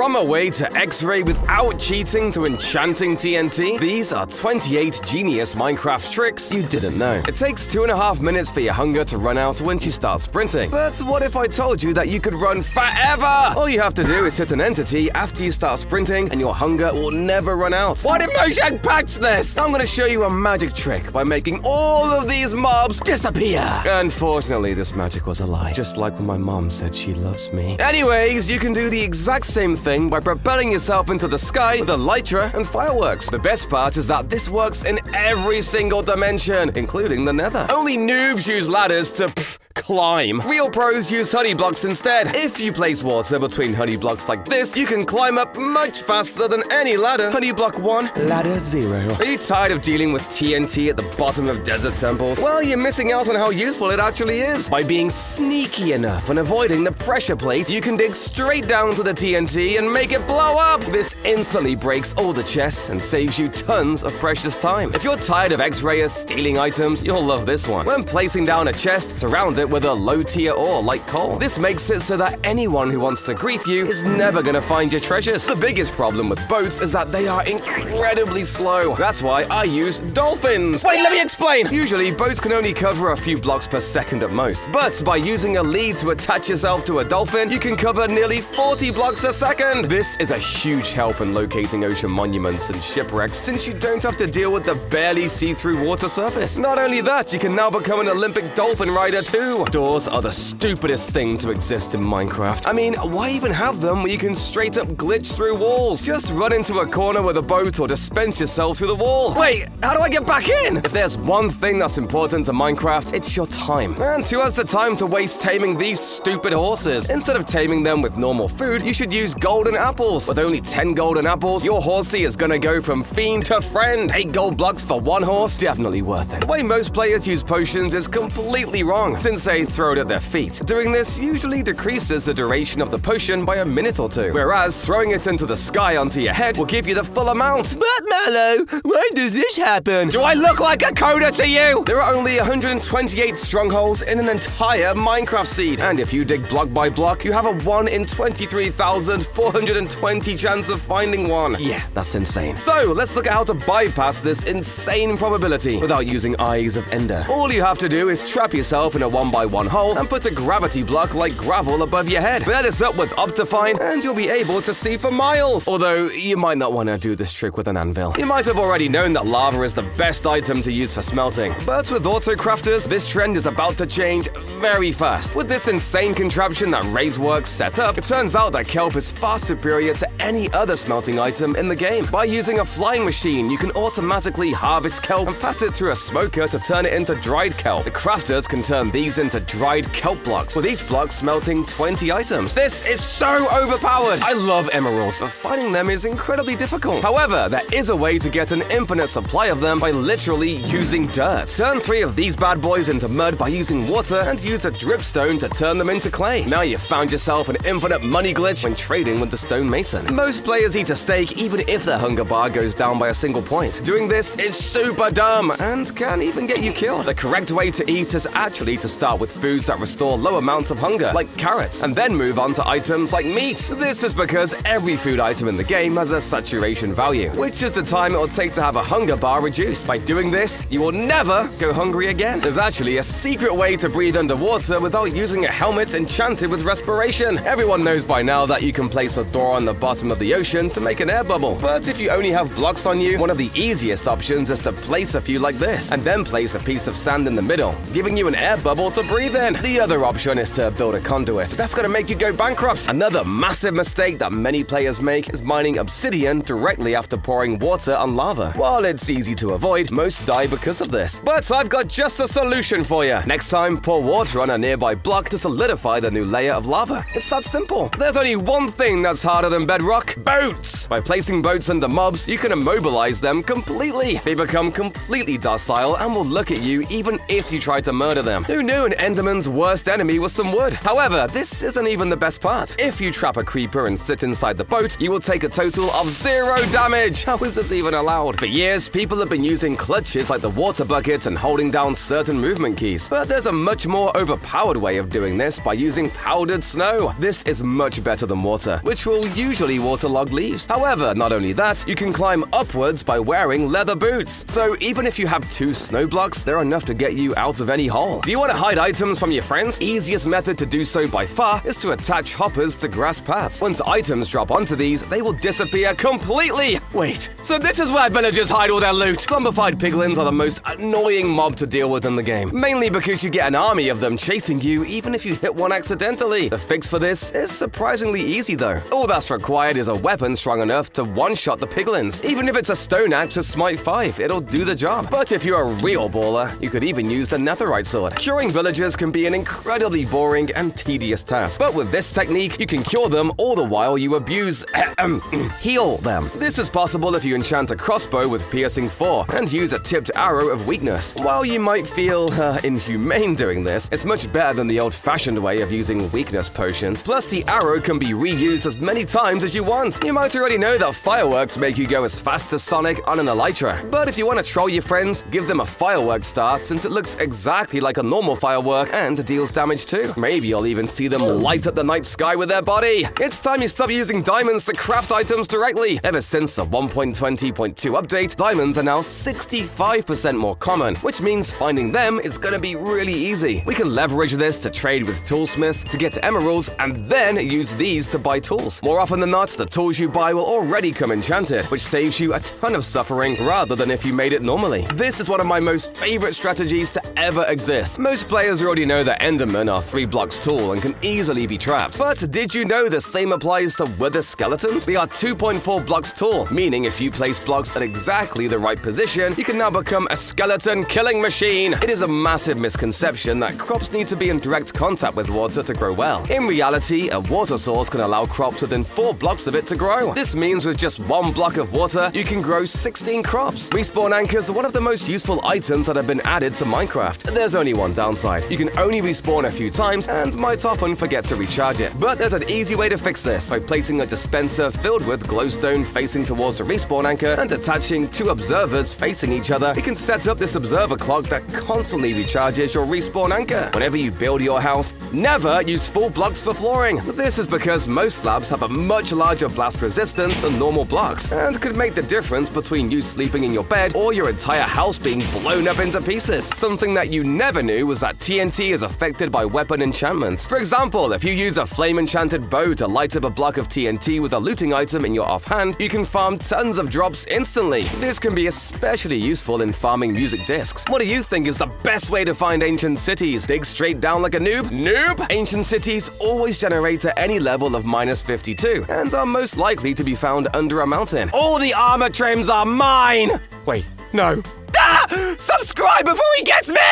From away to X-ray without cheating to enchanting TNT, these are 28 genius Minecraft tricks you didn't know. It takes two and a half minutes for your hunger to run out once you start sprinting. But what if I told you that you could run forever? All you have to do is hit an entity after you start sprinting and your hunger will never run out. Why did Mojang patch this? I'm gonna show you a magic trick by making all of these mobs disappear. Unfortunately, this magic was a lie, just like when my mom said she loves me. Anyways, you can do the exact same thing by propelling yourself into the sky with elytra and fireworks. The best part is that this works in every single dimension, including the nether. Only noobs use ladders to pff, climb. Real pros use honey blocks instead. If you place water between honey blocks like this, you can climb up much faster than any ladder. Honey block 1, ladder 0. Are you tired of dealing with TNT at the bottom of desert temples? Well, you're missing out on how useful it actually is. By being sneaky enough and avoiding the pressure plate, you can dig straight down to the TNT and make it blow up. This instantly breaks all the chests and saves you tons of precious time. If you're tired of X-rayers stealing items, you'll love this one. When placing down a chest, surround it with a low-tier ore like coal. This makes it so that anyone who wants to grief you is never gonna find your treasures. The biggest problem with boats is that they are incredibly slow. That's why I use dolphins. Wait, let me explain. Usually, boats can only cover a few blocks per second at most. But by using a lead to attach yourself to a dolphin, you can cover nearly 40 blocks a second. This is a huge help in locating ocean monuments and shipwrecks since you don't have to deal with the barely see-through water surface. Not only that, you can now become an Olympic dolphin rider too. Doors are the stupidest thing to exist in Minecraft. I mean, why even have them when you can straight up glitch through walls? Just run into a corner with a boat or dispense yourself through the wall. Wait, how do I get back in? If there's one thing that's important to Minecraft, it's your time. And who has the time to waste taming these stupid horses? Instead of taming them with normal food, you should use golden apples. With only 10 golden apples, your horsey is gonna go from fiend to friend. 8 gold blocks for one horse? Definitely worth it. The way most players use potions is completely wrong, since they throw it at their feet. Doing this usually decreases the duration of the potion by a minute or two, whereas throwing it into the sky onto your head will give you the full amount. But Mallow, when does this happen? Do I look like a coder to you? There are only 128 strongholds in an entire Minecraft seed, and if you dig block by block, you have a 1 in 23,420 chance of finding one. Yeah, that's insane. So, let's look at how to bypass this insane probability without using Eyes of Ender. All you have to do is trap yourself in a 1 by 1 hole and put a gravity block like gravel above your head. Pair this up with Optifine, and you'll be able to see for miles. Although, you might not want to do this trick with an anvil. You might have already known that lava is the best item to use for smelting, but with autocrafters, this trend is about to change very fast. With this insane contraption that Rays Works set up, it turns out that kelp is far superior to any other smelting item in the game. By using a flying machine, you can automatically harvest kelp and pass it through a smoker to turn it into dried kelp. The crafters can turn these into dried kelp blocks, with each block smelting 20 items. This is so overpowered! I love emeralds, but finding them is incredibly difficult. However, there is a way to get an infinite supply of them by literally using dirt. Turn three of these bad boys into mud by using water and use a dripstone to turn them into clay. Now you've found yourself an infinite money glitch when trading with the stone mason. Most players eat a steak even if their hunger bar goes down by a single point. Doing this is super dumb and can even get you killed. The correct way to eat is actually to start with foods that restore low amounts of hunger, like carrots, and then move on to items like meat. This is because every food item in the game has a saturation value, which is the time it will take to have a hunger bar reduced. By doing this, you will never go hungry again. There's actually a secret way to breathe underwater without using a helmet enchanted with respiration. Everyone knows by now that you can place a door on the bottom of the ocean to make an air bubble. But if you only have blocks on you, one of the easiest options is to place a few like this, and then place a piece of sand in the middle, giving you an air bubble to breathe in. The other option is to build a conduit. That's gonna make you go bankrupt. Another massive mistake that many players make is mining obsidian directly after pouring water on lava. While it's easy to avoid, most die because of this. But I've got just a solution for you. Next time, pour water on a nearby block to solidify the new layer of lava. It's that simple. There's only one thing that's harder than bedrock boats. By placing boats under mobs, you can immobilize them completely. They become completely docile and will look at you even if you try to murder them. Who knew an Enderman's worst enemy was some wood? However, this isn't even the best part. If you trap a creeper and sit inside the boat, you will take a total of zero damage. How is this even allowed? For years, people have been using clutches like the water bucket and holding down certain movement keys. But there's a much more overpowered way of doing this by using powdered snow. This is much better than water. Which will usually waterlog leaves. However, not only that, you can climb upwards by wearing leather boots. So even if you have two snow blocks, they're enough to get you out of any hole. Do you want to hide items from your friends? Easiest method to do so by far is to attach hoppers to grass paths. Once items drop onto these, they will disappear completely. Wait, so this is where villagers hide all their loot? Zombified piglins are the most annoying mob to deal with in the game, mainly because you get an army of them chasing you even if you hit one accidentally. The fix for this is surprisingly easy though. All that's required is a weapon strong enough to one-shot the piglins. Even if it's a stone axe with smite 5, it'll do the job. But if you're a real baller, you could even use the netherite sword. Curing villagers can be an incredibly boring and tedious task, but with this technique, you can cure them all the while you abuse heal them. This is possible if you enchant a crossbow with piercing 4 and use a tipped arrow of weakness. While you might feel uh, inhumane doing this, it's much better than the old-fashioned way of using weakness potions. Plus, the arrow can be reused as many times as you want. You might already know that fireworks make you go as fast as Sonic on an Elytra. But if you want to troll your friends, give them a firework star since it looks exactly like a normal firework and deals damage too. Maybe you'll even see them light up the night sky with their body. It's time you stop using diamonds to craft items directly. Ever since the 1.20.2 update, diamonds are now 65% more common, which means finding them is gonna be really easy. We can leverage this to trade with toolsmiths to get emeralds and then use these to buy tools. More often than not, the tools you buy will already come enchanted, which saves you a ton of suffering rather than if you made it normally. This is one of my most favorite strategies to ever exist. Most players already know that Endermen are 3 blocks tall and can easily be trapped. But did you know the same applies to wither skeletons? They are 2.4 blocks tall, meaning if you place blocks at exactly the right position, you can now become a skeleton killing machine. It is a massive misconception that crops need to be in direct contact with water to grow well. In reality, a water source can allow crops within 4 blocks of it to grow. This means with just one block of water, you can grow 16 crops. Respawn anchors are one of the most useful items that have been added to Minecraft. There's only one downside. You can only respawn a few times and might often forget to recharge it. But there's an easy way to fix this by placing a dispenser filled with glowstone facing towards the respawn anchor and attaching two observers facing each other. You can set up this observer clock that constantly recharges your respawn anchor. Whenever you build your house, never use full blocks for flooring. This is because most slabs have a much larger blast resistance than normal blocks and could make the difference between you sleeping in your bed or your entire house being blown up into pieces. Something that you never knew was that TNT is affected by weapon enchantments. For example, if you use a flame enchanted bow to light up a block of TNT with a looting item in your offhand, you can farm tons of drops instantly. This can be especially useful in farming music discs. What do you think is the best way to find ancient cities? Dig straight down like a noob? Noob! Ancient cities always generate at any level of minus 52 and are most likely to be found under a mountain. All the armor trims are mine! Wait, no. Ah! Subscribe before he gets me!